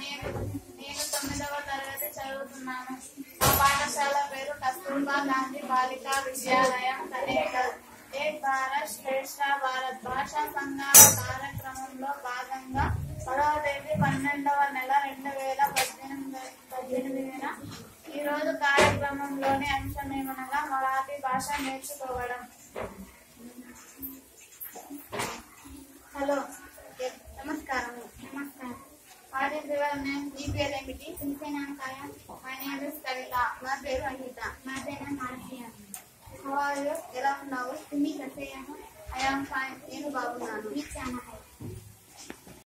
నేను నేను తొమ్మిదవ తరగతి చదువుతున్నాను. మా పాఠశాల పేరు కస్తూర్బా గాంధీ బాలికా విద్యాలయం కనేకల్. ఏక్ భారత్ శ్రేష్ఠ భారత్ భాషా సంఘాల కార్యక్రమంలో భాగంగా పదవ తేదీ పన్నెండవ నెల రెండు వేల పద్దెనిమిది పద్దెనిమిదిన ఈరోజు కార్యక్రమంలోని అంశం ఏమనగా మరాఠీ భాష నేర్చుకోవడం. హలో. నేమ్ మీ పేరు ఏమిటి సింసేనాకాయ మై నేమ్ ఇస్ కవిత నా పేరు అనిత నా పేరు మార్సియా హౌ ఆర్ యు ఎలా ఉన్నావు మీ కసేయాను ఐ యామ్ ఫైన్ నేను బాగున్నాను మీ చాలా